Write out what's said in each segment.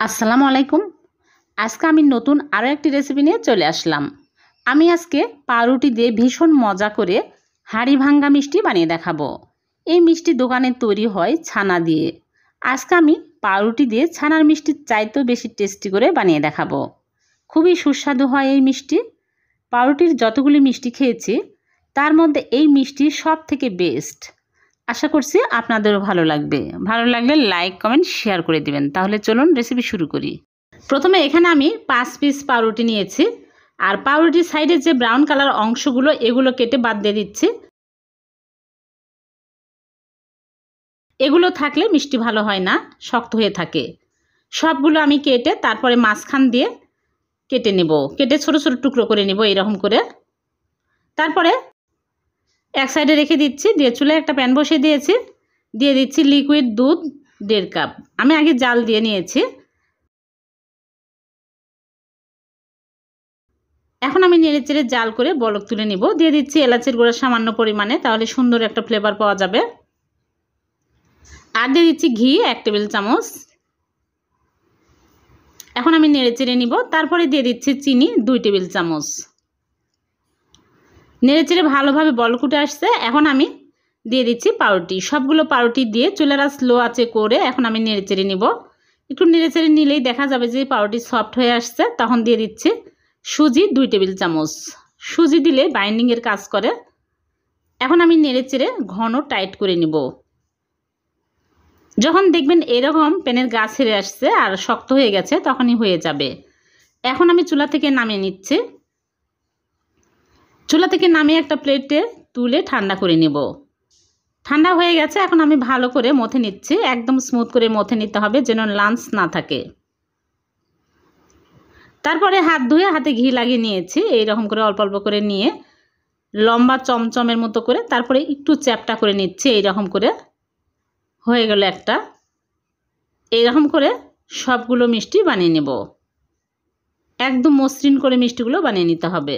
আসসালামু আলাইকুম। আজকে আমি নতুন আরও একটি রেসিপি নিয়ে চলে আসলাম। আমি আজকে পাউরুটি দিয়ে ভীষণ মজা করে হাঁড়ি ভাঙ্গা মিষ্টি বানিয়ে দেখাবো। এই মিষ্টি দোকানে তৈরি হয় ছানা দিয়ে। আজকে আমি পাউরুটি দিয়ে ছানার মিষ্টির চাইতেও বেশি টেস্টি করে বানিয়ে দেখাবো। খুবই সুস্বাদু হয় এই মিষ্টি। পাউরুটির যতগুলি মিষ্টি খেয়েছি, তার মধ্যে এই মিষ্টি সব থেকে বেস্ট আশা করছি আপনাদেরও ভালো লাগবে। ভালো লাগলে লাইক কমেন্ট শেয়ার করে দিবেন। তাহলে চলুন রেসিপি শুরু করি। প্রথমে এখানে আমি পাঁচ পিস পাউরুটি নিয়েছি। আর পাউরুটির সাইডে যে ব্রাউন কালার অংশগুলো, এগুলো কেটে বাদ দিয়ে দিচ্ছি। এগুলো থাকলে মিষ্টি ভালো হয় না, শক্ত হয়ে থাকে। সবগুলো আমি কেটে তারপরে মাঝখান দিয়ে কেটে নেব। কেটে ছোট ছোট টুকরো করে নেব এরকম করে। তারপরে এক সাইডে রেখে দিচ্ছি, দিয়ে চুলে একটা প্যান বসিয়ে দিয়েছি। দিয়ে দিচ্ছি লিকুইড দুধ দেড় কাপ আমি আগে জাল দিয়ে নিয়েছি। এখন আমি নেড়ে চেড়ে জাল করে বলক তুলে নিব। দিয়ে দিচ্ছি এলাচের গুঁড়া সামান্য পরিমাণে, তাহলে সুন্দর একটা ফ্লেভার পাওয়া যাবে। আর দিয়ে দিচ্ছি ঘি, এক টেবিল চামচ। এখন আমি নেড়ে চেড়ে নিব। তারপরে দিয়ে দিচ্ছি চিনি, দুই টেবিল চামচ। নেড়ে চেড়ে ভালোভাবে বলকুটে আসছে। এখন আমি দিয়ে দিচ্ছি পাউরুটি। সবগুলো পাউরুটি দিয়ে চুলারা স্লো আছে করে এখন আমি নেড়ে চেড়ে নিব। একটু নেড়ে চেড়ে নিলেই দেখা যাবে যে পাউরুটি সফট হয়ে আসছে। তখন দিয়ে দিচ্ছি সুজি দুই টেবিল চামচ। সুজি দিলে বাইন্ডিংয়ের কাজ করে। এখন আমি নেড়ে চেড়ে ঘন টাইট করে নিব। যখন দেখবেন এরকম পেনের গা ছেড়ে আসছে আর শক্ত হয়ে গেছে, তখনই হয়ে যাবে। এখন আমি চুলা থেকে নামিয়ে নিচ্ছি। চুলা থেকে নামিয়ে একটা প্লেটে তুলে ঠান্ডা করে নেব। ঠান্ডা হয়ে গেছে, এখন আমি ভালো করে মথে নিচ্ছি। একদম স্মুথ করে মথে নিতে হবে যেন লাঞ্চ না থাকে। তারপরে হাত ধুয়ে হাতে ঘি লাগিয়ে নিয়েছি। এইরকম করে অল্প অল্প করে নিয়ে লম্বা চমচমের মতো করে তারপরে একটু চ্যাপটা করে নিচ্ছি। এইরকম করে হয়ে গেল একটা। এইরকম করে সবগুলো মিষ্টি বানিয়ে নেব। একদম মসৃণ করে মিষ্টিগুলো বানিয়ে নিতে হবে।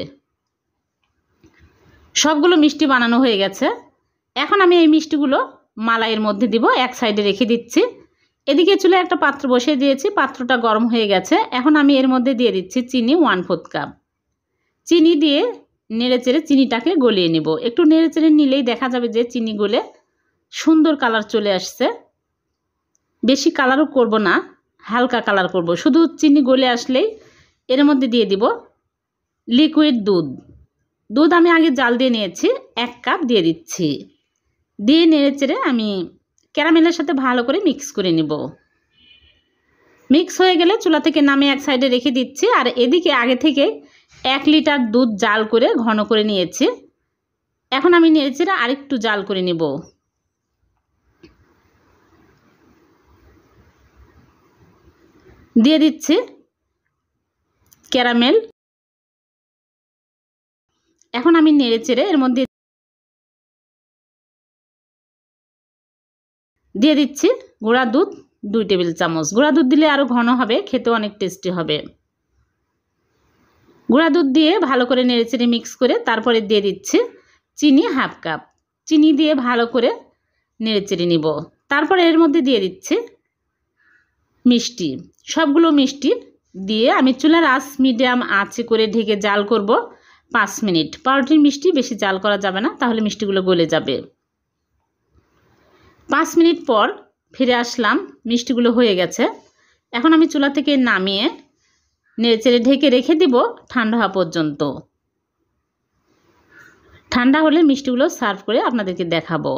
সবগুলো মিষ্টি বানানো হয়ে গেছে। এখন আমি এই মিষ্টিগুলো মালাইয়ের মধ্যে দিব, এক সাইডে রেখে দিচ্ছি। এদিকে চুলে একটা পাত্র বসিয়ে দিয়েছি, পাত্রটা গরম হয়ে গেছে। এখন আমি এর মধ্যে দিয়ে দিচ্ছি চিনি ওয়ান ফোর্থ কাপ। চিনি দিয়ে নেড়ে চেড়ে চিনিটাকে গলিয়ে নেব। একটু নেড়ে চেড়ে নিলেই দেখা যাবে যে চিনি গলে সুন্দর কালার চলে আসছে। বেশি কালারও করব না, হালকা কালার করব। শুধু চিনি গলে আসলেই এর মধ্যে দিয়ে দিব লিকুইড দুধ। দুধ আমি আগে জাল দিয়ে নিয়েছি, এক কাপ দিয়ে দিচ্ছি। দিয়ে নেড়ে চেড়ে আমি ক্যারামেলের সাথে ভালো করে মিক্স করে নেব। মিক্স হয়ে গেলে চুলা থেকে নামে এক সাইডে রেখে দিচ্ছি আর এদিকে আগে থেকে এক লিটার দুধ জাল করে ঘন করে নিয়েছি। এখন আমি নেড়ে চেড়ে আরেকটু জাল করে নেব। দিয়ে দিচ্ছি ক্যারামেল। এখন আমি নেড়ে চেড়ে এর মধ্যে দিয়ে দিচ্ছি গুঁড়া দুধ, দুই টেবিল চামচ। গুঁড়া দুধ দিলে আরও ঘন হবে খেতে অনেক টেস্টি হবে। গুঁড়া দুধ দিয়ে ভালো করে নেড়ে চেড়ে মিক্স করে তারপরে দিয়ে দিচ্ছি চিনি হাফ কাপ চিনি দিয়ে ভালো করে নেড়ে চেড়ে নিব। তারপরে এর মধ্যে দিয়ে দিচ্ছি মিষ্টি। সবগুলো মিষ্টি দিয়ে আমি চুলার আঁচ মিডিয়াম আঁচে করে ঢেকে জাল করব। পাঁচ মিনিট। পাউরুটির মিষ্টি বেশি জাল করা যাবে না, তাহলে মিষ্টিগুলো গলে যাবে। পাঁচ মিনিট পর ফিরে আসলাম, মিষ্টিগুলো হয়ে গেছে। এখন আমি চুলা থেকে নামিয়ে নেড়েচেড়ে ঢেকে রেখে দিব ঠান্ডা হওয়া পর্যন্ত। ঠান্ডা হলে মিষ্টিগুলো সার্ভ করে আপনাদেরকে দেখাবো।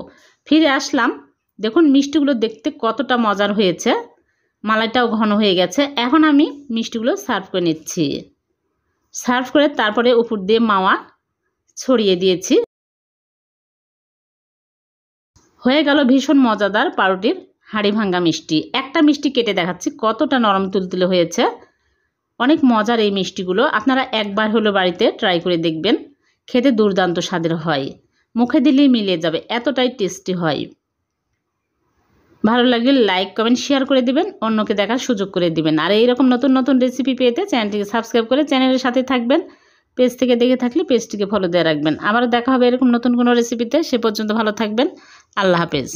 ফিরে আসলাম। দেখুন, মিষ্টিগুলো দেখতে কতটা মজার হয়েছে। মালাইটাও ঘন হয়ে গেছে। এখন আমি মিষ্টিগুলো সার্ভ করে নিচ্ছি। সার্ভ করে তারপরে উপর দিয়ে মাওয়া ছড়িয়ে দিয়েছি। হয়ে গেল ভীষণ মজাদার পাউরুটির হাঁড়ি ভাঙ্গা মিষ্টি। একটা মিষ্টি কেটে দেখাচ্ছি, কতটা নরম তুলতুলে হয়েছে। অনেক মজার এই মিষ্টিগুলো, আপনারা একবার হলো বাড়িতে ট্রাই করে দেখবেন। খেতে দুর্দান্ত স্বাদের হয়। মুখে দিলেই মিলিয়ে যাবে, এতটাই টেস্টি হয়। ভালো লাগলে লাইক কমেন্ট শেয়ার করে দিবেন, অন্যকে দেখার সুযোগ করে দিবেন। আর এইরকম নতুন নতুন রেসিপি পেতে চ্যানেলটিকে সাবস্ক্রাইব করে চ্যানেলের সাথে থাকবেন। পেজ থেকে দেখে থাকলে পেজটিকে ফলো দিয়ে রাখবেন। আবারও দেখা হবে এরকম নতুন কোনো রেসিপিতে সে পর্যন্ত ভালো থাকবেন। আল্লাহ হাফেজ।